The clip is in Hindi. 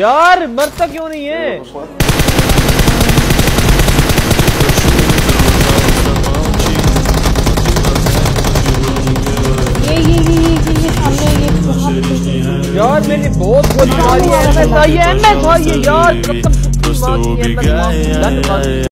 यार मरता क्यों नहीं है? यार मेरी बहुत यार बहुत है। एमएस आई है एमएस आई है यार कब तक मार की